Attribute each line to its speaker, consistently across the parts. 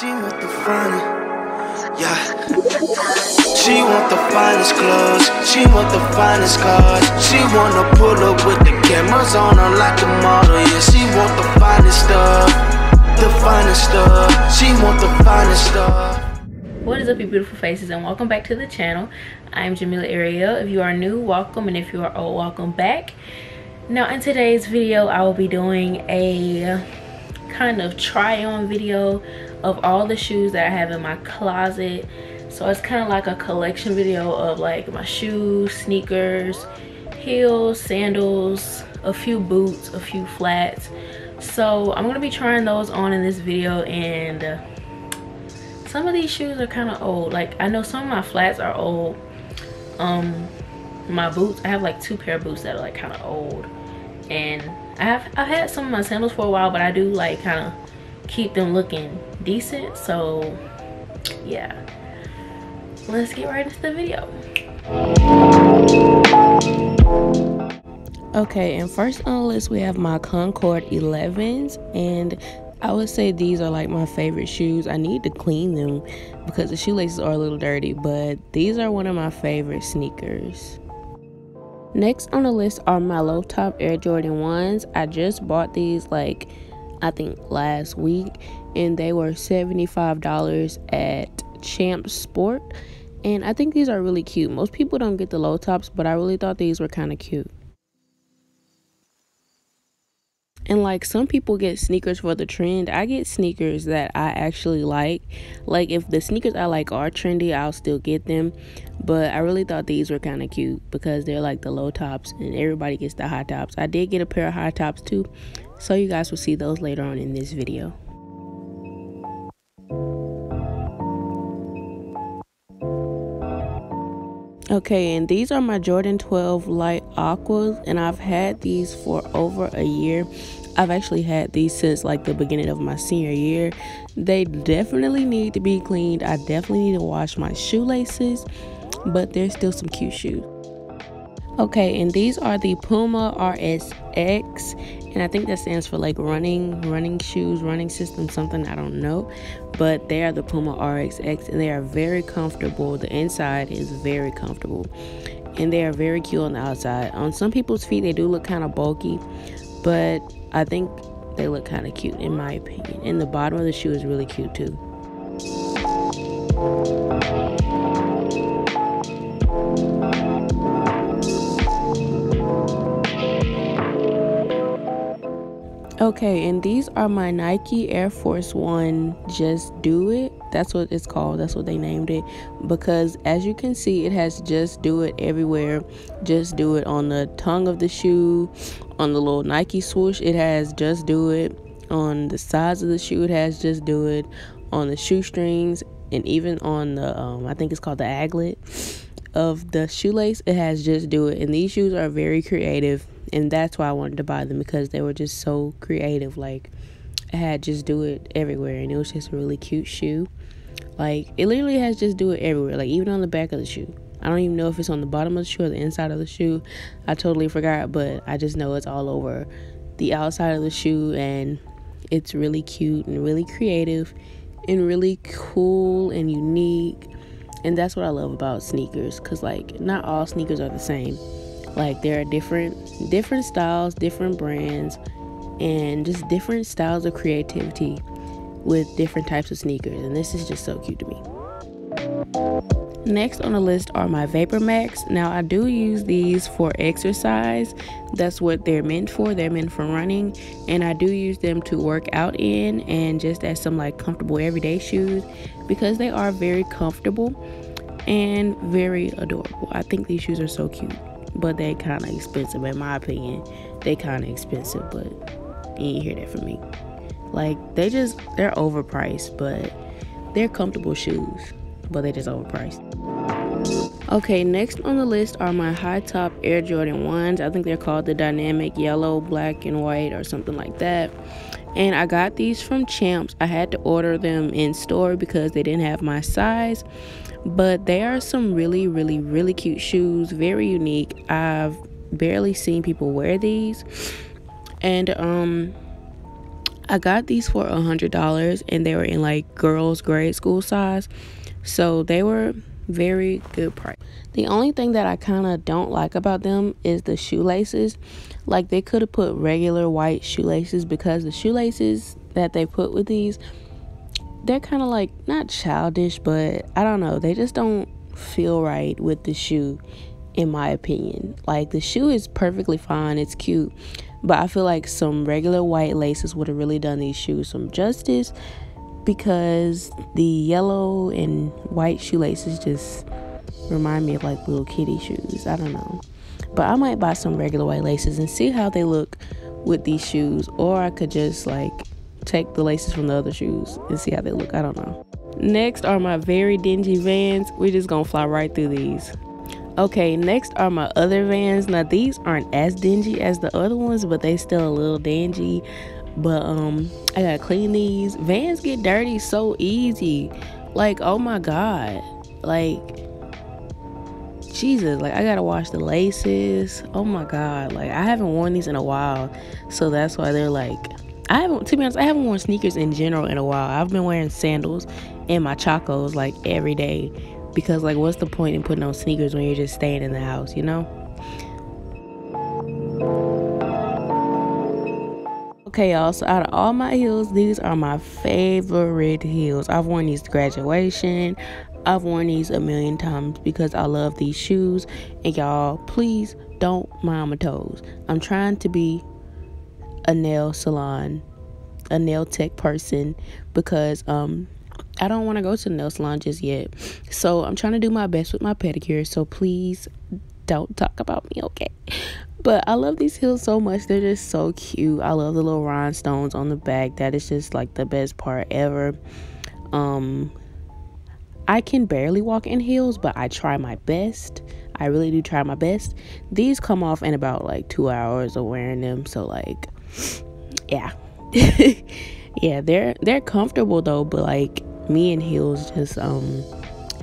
Speaker 1: She want the finest, yeah. She want the finest clothes. She want the finest cars. She wanna pull up with the cameras on her like a model. Yeah, she want the finest stuff. The finest stuff. She want the finest stuff.
Speaker 2: What is up you beautiful faces and welcome back to the channel. I'm Jamilah Arielle. If you are new, welcome and if you are old, welcome back. Now in today's video, I will be doing a kind of try on video of all the shoes that I have in my closet. So it's kind of like a collection video of like my shoes, sneakers, heels, sandals, a few boots, a few flats. So I'm gonna be trying those on in this video and some of these shoes are kind of old. Like I know some of my flats are old. Um, my boots, I have like two pair of boots that are like kind of old. And I have I've had some of my sandals for a while, but I do like kind of keep them looking decent so yeah let's get right into the video okay and first on the list we have my concord 11s and I would say these are like my favorite shoes. I need to clean them because the shoelaces are a little dirty, but these are one of my favorite sneakers. Next on the list are my low top Air Jordan 1s. I just bought these like I think last week, and they were $75 at Champ Sport. And I think these are really cute. Most people don't get the low tops, but I really thought these were kind of cute. And like some people get sneakers for the trend, I get sneakers that I actually like. Like if the sneakers I like are trendy, I'll still get them. But I really thought these were kind of cute because they're like the low tops and everybody gets the high tops. I did get a pair of high tops too, so you guys will see those later on in this video. Okay, and these are my Jordan 12 Light Aquas, and I've had these for over a year. I've actually had these since like the beginning of my senior year. They definitely need to be cleaned. I definitely need to wash my shoelaces, but there's still some cute shoes. Okay, and these are the Puma RSX, and I think that stands for like running, running shoes, running system, something I don't know. But they are the Puma RSX, and they are very comfortable. The inside is very comfortable, and they are very cute on the outside. On some people's feet, they do look kind of bulky, but I think they look kind of cute in my opinion. And the bottom of the shoe is really cute too. Okay, and these are my Nike Air Force One Just Do It. That's what it's called. That's what they named it. Because as you can see, it has Just Do It everywhere. Just Do It on the tongue of the shoe, on the little Nike swoosh, it has Just Do It. On the sides of the shoe, it has Just Do It. On the shoestrings, and even on the, um, I think it's called the aglet of the shoelace, it has Just Do It. And these shoes are very creative and that's why I wanted to buy them because they were just so creative. Like I had just do it everywhere, and it was just a really cute shoe. Like it literally has just do it everywhere, like even on the back of the shoe. I don't even know if it's on the bottom of the shoe or the inside of the shoe. I totally forgot, but I just know it's all over the outside of the shoe, and it's really cute and really creative and really cool and unique. And that's what I love about sneakers, cause like not all sneakers are the same like there are different different styles different brands and just different styles of creativity with different types of sneakers and this is just so cute to me Next on the list are my Vapor Max. Now, I do use these for exercise. That's what they're meant for. They're meant for running. And I do use them to work out in and just as some like comfortable everyday shoes because they are very comfortable and very adorable. I think these shoes are so cute but they kind of expensive in my opinion. They kind of expensive, but you ain't hear that from me. Like they just they're overpriced, but they're comfortable shoes, but they just overpriced. Okay, next on the list are my high top Air Jordan 1s. I think they're called the Dynamic Yellow, Black, and White or something like that. And I got these from Champs. I had to order them in store because they didn't have my size but they are some really really really cute shoes very unique i've barely seen people wear these and um I got these for a hundred dollars and they were in like girls grade school size. So they were very good price. The only thing that I kind of don't like about them is the shoelaces. Like they could have put regular white shoelaces because the shoelaces that they put with these they're kind of like not childish, but I don't know. They just don't feel right with the shoe in my opinion. Like the shoe is perfectly fine, it's cute, but I feel like some regular white laces would have really done these shoes some justice because the yellow and white shoelaces just remind me of like little kitty shoes. I don't know. But I might buy some regular white laces and see how they look with these shoes, or I could just like take the laces from the other shoes and see how they look. I don't know. Next are my very dingy vans. We're just gonna fly right through these. Okay, next are my other vans. Now these aren't as dingy as the other ones, but they still a little dingy. But um I gotta clean these. Vans get dirty so easy. Like, oh my god. Like Jesus, like I gotta wash the laces. Oh my god. Like I haven't worn these in a while. So that's why they're like I haven't to be honest, I haven't worn sneakers in general in a while. I've been wearing sandals and my chacos like every day because like what's the point in putting on sneakers when you're just staying in the house, you know? Okay, y'all. So out of all my heels, these are my favorite heels. I've worn these to graduation. I've worn these a million times because I love these shoes. And y'all, please don't mind my toes. I'm trying to be a nail salon, a nail tech person because um I don't want to go to the nail salon just yet. So I'm trying to do my best with my pedicure. So please don't talk about me, okay? But I love these heels so much. They're just so cute. I love the little rhinestones on the back. That is just like the best part ever. Um I can barely walk in heels, but I try my best. I really do try my best. These come off in about like 2 hours of wearing them. So like yeah. yeah, they're they're comfortable though, but like me and heels just um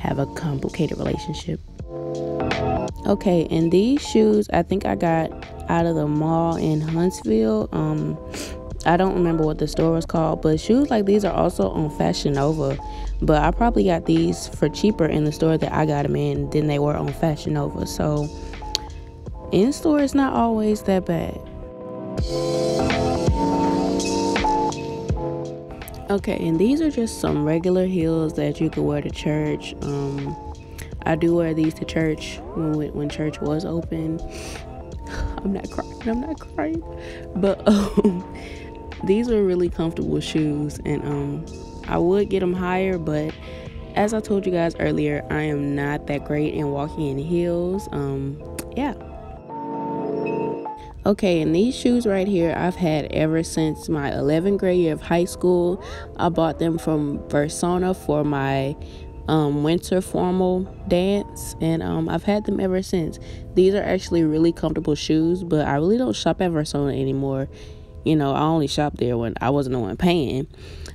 Speaker 2: have a complicated relationship. Okay, and these shoes I think I got out of the mall in Huntsville. Um I don't remember what the store was called, but shoes like these are also on Fashion Nova. But I probably got these for cheaper in the store that I got them in than they were on Fashion Nova. So in store it's not always that bad. Okay, and these are just some regular heels that you could wear to church. Um, I do wear these to church when when church was open. I'm not crying. I'm not crying, but um, these are really comfortable shoes, and um, I would get them higher, but as I told you guys earlier, I am not that great in walking in heels. Um, yeah. Okay, and these shoes right here I've had ever since my 11th grade year of high school. I bought them from Versona for my um, winter formal dance, and um, I've had them ever since. These are actually really comfortable shoes, but I really don't shop at Versona anymore. You know, I only shop there when I wasn't the one paying.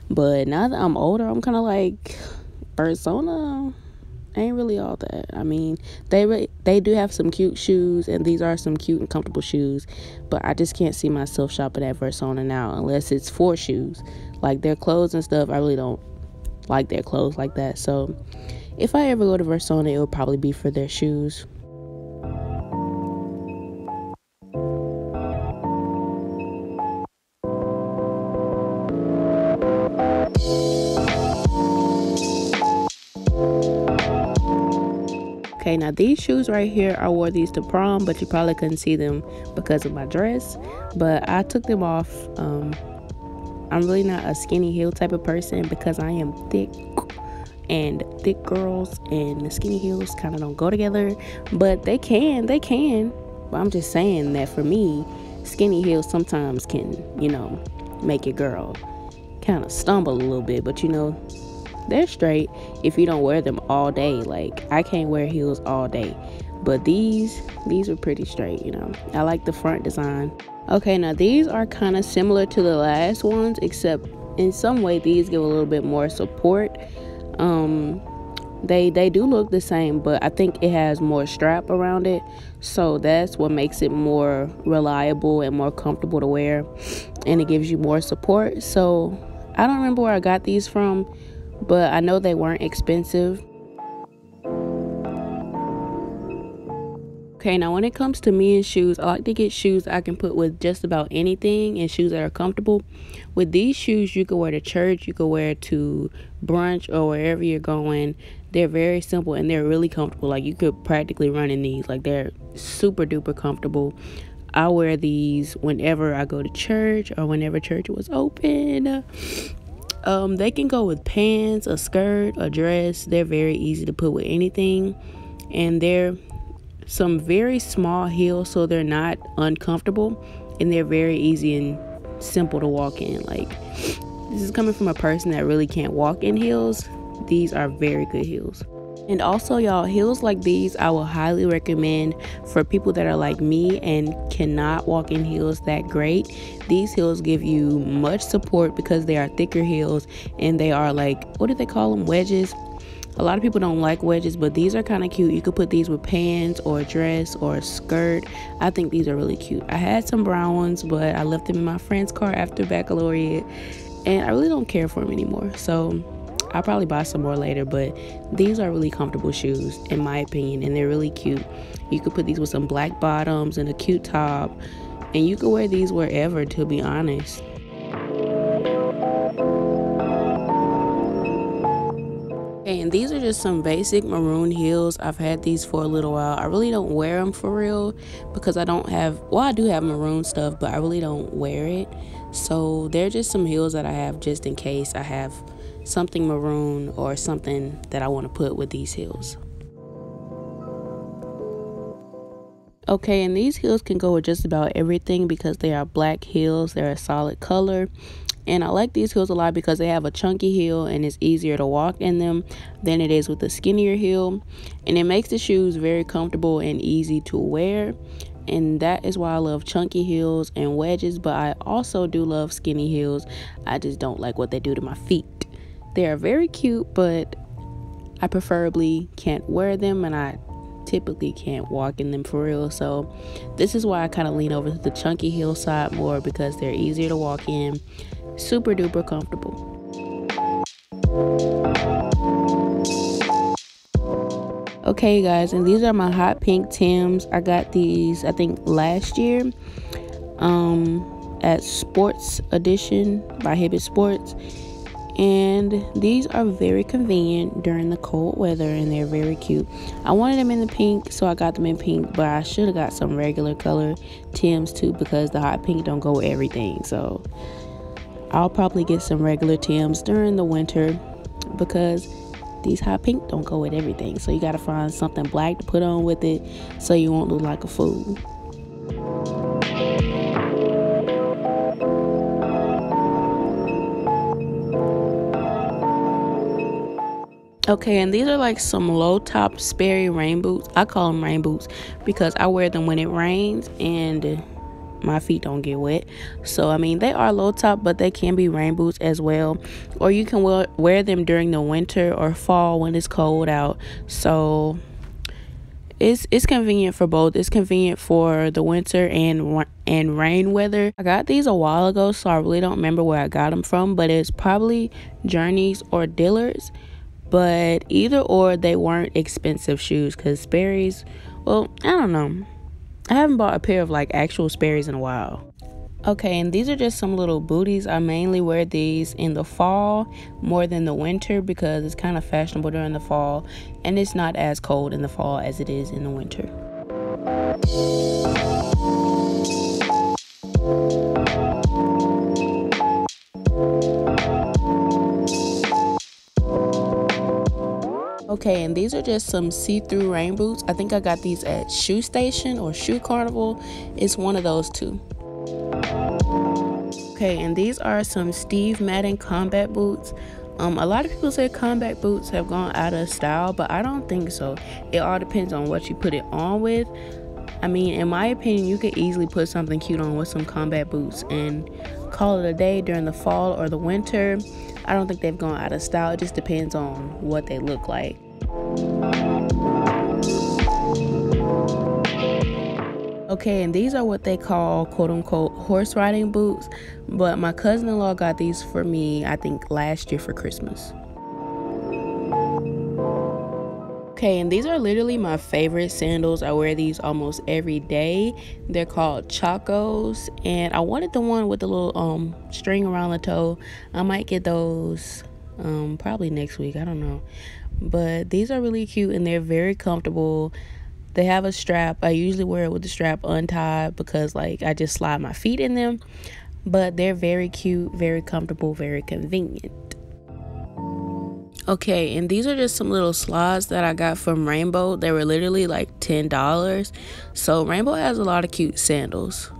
Speaker 2: But now that I'm older, I'm kind of like, Versona ain't really all that. I mean, they re- they do have some cute shoes, and these are some cute and comfortable shoes. But I just can't see myself shopping at Versona now unless it's for shoes, like their clothes and stuff. I really don't like their clothes like that. So if I ever go to Versona, it will probably be for their shoes. Okay, now these shoes right here, I wore these to prom, but you probably couldn't see them because of my dress. But I took them off. Um, I'm really not a skinny heel type of person because I am thick and thick girls and the skinny heels kind of don't go together. But they can, they can. But I'm just saying that for me, skinny heels sometimes can, you know, make a girl kind of stumble a little bit. But you know, they're straight if you don't wear them all day. Like I can't wear heels all day. But these these are pretty straight, you know. I like the front design. Okay, now these are kind of similar to the last ones except in some way these give a little bit more support. Um they they do look the same but i think it has more strap around it so that's what makes it more reliable and more comfortable to wear and it gives you more support so i don't remember where i got these from but i know they weren't expensive Okay, now when it comes to men's shoes, I like to get shoes I can put with just about anything and shoes that are comfortable. With these shoes, you can wear to church, you can wear to brunch or wherever you're going. They're very simple and they're really comfortable. Like you could practically run in these. Like they're super duper comfortable. I wear these whenever I go to church or whenever church was open. Um, they can go with pants, a skirt, a dress. They're very easy to put with anything. And they're some very small heels so they're not uncomfortable and they're very easy and simple to walk in. Like, this is coming from a person that really can't walk in heels. These are very good heels. And also, y'all, heels like these I will highly recommend for people that are like me and cannot walk in heels that great. These heels give you much support because they are thicker heels and they are like, what do they call them? Wedges a lot of people don't like wedges, but these are kind of cute. You could put these with pants or a dress or a skirt. I think these are really cute. I had some brown ones, but I left them in my friend's car after baccalaureate, and I really don't care for them anymore. So I'll probably buy some more later, but these are really comfortable shoes, in my opinion, and they're really cute. You could put these with some black bottoms and a cute top, and you could wear these wherever, to be honest. And these are just some basic maroon heels. I've had these for a little while. I really don't wear them for real because i don't have well i do have maroon stuff but i really don't wear it. So they're just some heels that i have just in case i have something maroon or something that i want to put with these heels. Okay, and these heels can go with just about everything because they are black heels. They're a solid color and I like these heels a lot because they have a chunky heel and it's easier to walk in them than it is with a skinnier heel. And it makes the shoes very comfortable and easy to wear. And that is why I love chunky heels and wedges, but I also do love skinny heels. I just don't like what they do to my feet. They are very cute, but I preferably can't wear them and I typically can't walk in them for real. So this is why I kind of lean over to the chunky heel side more because they're easier to walk in super duper comfortable. Okay, guys, and these are my hot pink Tims. I got these, I think, last year um, at Sports Edition by Hibbett Sports. And these are very convenient during the cold weather and they're very cute. I wanted them in the pink, so I got them in pink, but I should have got some regular color Tims too because the hot pink don't go with everything. So I'll probably get some regular Tims during the winter because these hot pink don't go with everything. So you got to find something black to put on with it so you won't look like a fool. Okay, and these are like some low top Sperry rain boots. I call them rain boots because I wear them when it rains and my feet don't get wet. So, I mean, they are low top, but they can be rain boots as well. Or you can wear, wear them during the winter or fall when it's cold out. So, it's it's convenient for both. It's convenient for the winter and and rain weather. I got these a while ago, so I really don't remember where I got them from, but it's probably Journeys or Dillard's. But either or, they weren't expensive shoes because Sperry's, well, I don't know. I haven't bought a pair of like actual Sperry's in a while. Okay, and these are just some little booties. I mainly wear these in the fall more than the winter because it's kind of fashionable during the fall and it's not as cold in the fall as it is in the winter. Okay, and these are just some see-through rain boots. I think I got these at Shoe Station or Shoe Carnival. It's one of those two. Okay, and these are some Steve Madden combat boots. Um, a lot of people say combat boots have gone out of style, but I don't think so. It all depends on what you put it on with. I mean, in my opinion, you could easily put something cute on with some combat boots and call it a day during the fall or the winter. I don't think they've gone out of style. It just depends on what they look like. Okay, and these are what they call quote unquote horse riding boots, but my cousin in law got these for me, I think, last year for Christmas. Okay, and these are literally my favorite sandals. I wear these almost every day. They're called Chacos, and I wanted the one with the little um string around the toe. I might get those um probably next week. I don't know. But these are really cute and they're very comfortable. They have a strap. I usually wear it with the strap untied because like I just slide my feet in them. But they're very cute, very comfortable, very convenient. Okay, and these are just some little slides that I got from Rainbow. They were literally like $10. So Rainbow has a lot of cute sandals.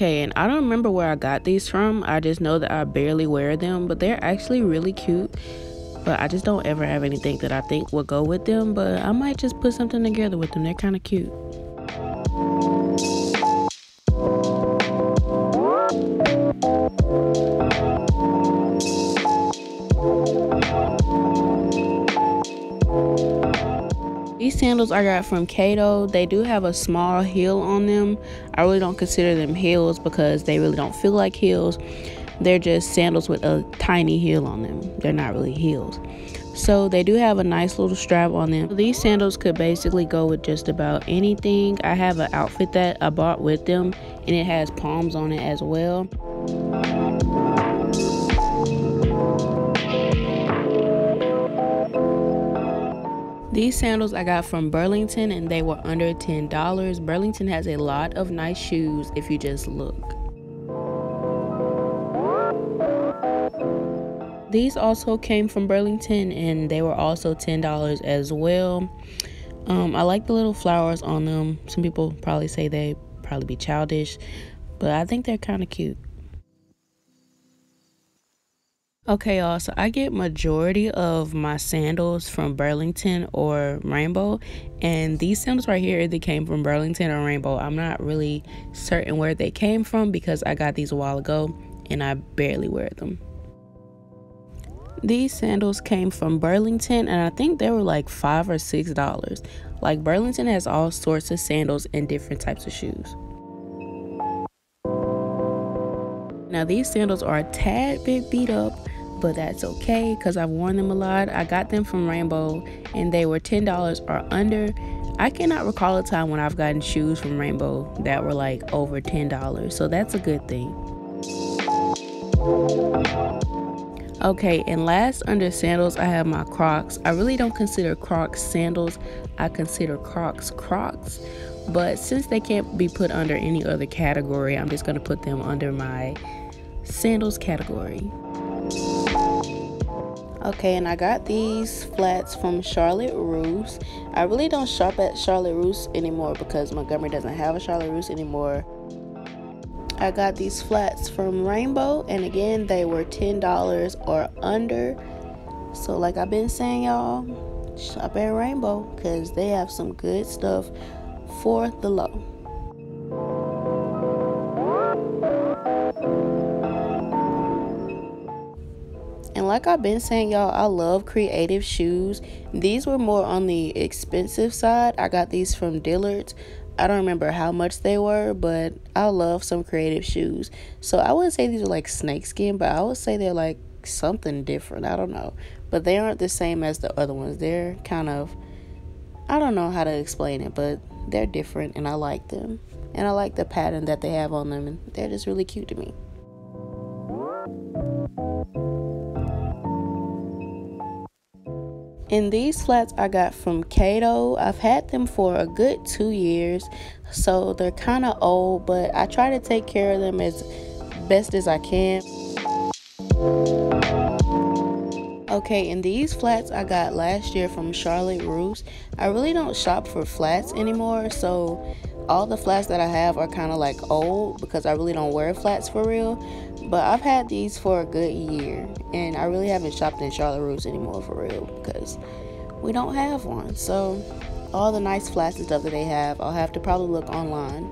Speaker 2: Okay, and I don't remember where I got these from. I just know that I barely wear them, but they're actually really cute. But I just don't ever have anything that I think will go with them. But I might just put something together with them. They're kind of cute. These sandals I got from Cato. They do have a small heel on them. I really don't consider them heels because they really don't feel like heels. They're just sandals with a tiny heel on them. They're not really heels. So they do have a nice little strap on them. These sandals could basically go with just about anything. I have an outfit that I bought with them and it has palms on it as well. These sandals I got from Burlington and they were under $10. Burlington has a lot of nice shoes if you just look. These also came from Burlington and they were also $10 as well. Um, I like the little flowers on them. Some people probably say they probably be childish, but I think they're kind of cute. Okay, y'all, so I get majority of my sandals from Burlington or Rainbow, and these sandals right here, they came from Burlington or Rainbow. I'm not really certain where they came from because I got these a while ago and I barely wear them. These sandals came from Burlington, and I think they were like five or six dollars. Like Burlington has all sorts of sandals and different types of shoes. Now these sandals are a tad bit beat up, but that's okay because I've worn them a lot. I got them from Rainbow and they were $10 or under. I cannot recall a time when I've gotten shoes from Rainbow that were like over $10, so that's a good thing. Okay, and last under sandals, I have my Crocs. I really don't consider Crocs sandals, I consider Crocs Crocs. But since they can't be put under any other category, I'm just gonna put them under my sandals category. Okay, and I got these flats from Charlotte Russe. I really don't shop at Charlotte Russe anymore because Montgomery doesn't have a Charlotte Russe anymore. I got these flats from Rainbow, and again, they were $10 or under. So, like I've been saying, y'all, shop at Rainbow because they have some good stuff for the low. Like I've been saying, y'all, I love creative shoes. These were more on the expensive side. I got these from Dillard's. I don't remember how much they were, but I love some creative shoes. So I wouldn't say these are like snakeskin, but I would say they're like something different. I don't know. But they aren't the same as the other ones. They're kind of, I don't know how to explain it, but they're different and I like them. And I like the pattern that they have on them, and they're just really cute to me. And these flats I got from Cato. I've had them for a good two years, so they're kind of old, but I try to take care of them as best as I can. Okay, and these flats I got last year from Charlotte Russe. I really don't shop for flats anymore, so all the flats that I have are kind of like old because I really don't wear flats for real. But I've had these for a good year, and I really haven't shopped in Charlotte Russe anymore for real because we don't have one. So all the nice flats and stuff that they have, I'll have to probably look online.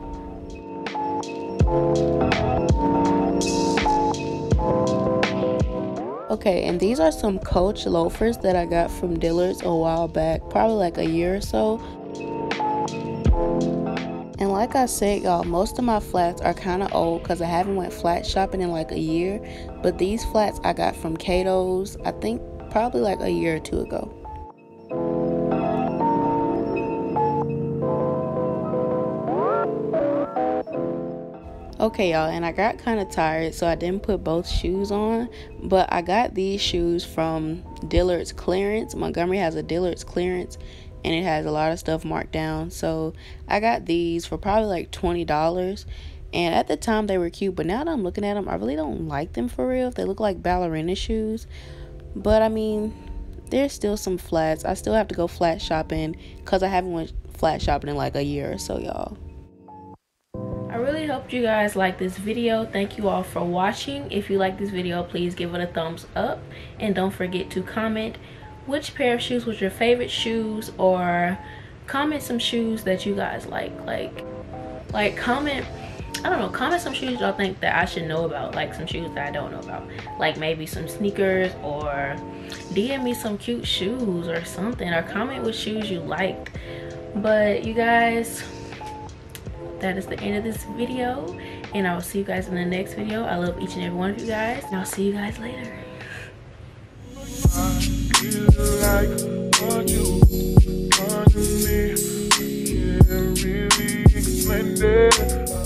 Speaker 2: Okay, and these are some Coach loafers that I got from Dillard's a while back, probably like a year or so. And like I said, y'all, most of my flats are kind of old because I haven't went flat shopping in like a year. But these flats I got from Cato's, I think probably like a year or two ago. Okay, y'all, and I got kind of tired, so I didn't put both shoes on. But I got these shoes from Dillard's clearance. Montgomery has a Dillard's clearance, and it has a lot of stuff marked down. So I got these for probably like $20. And at the time, they were cute, but now that I'm looking at them, I really don't like them for real. They look like ballerina shoes. But I mean, there's still some flats. I still have to go flat shopping because I haven't went flat shopping in like a year or so, y'all. Really hope you guys like this video. Thank you all for watching. If you like this video, please give it a thumbs up. And don't forget to comment which pair of shoes was your favorite shoes or comment some shoes that you guys like. Like, like comment I don't know, comment some shoes y'all think that I should know about, like some shoes that I don't know about. Like maybe some sneakers or DM me some cute shoes or something or comment what shoes you liked. But you guys, that is the end of this video and i will see you guys in the next video. I love each and every one of you guys and i'll see you guys later. Like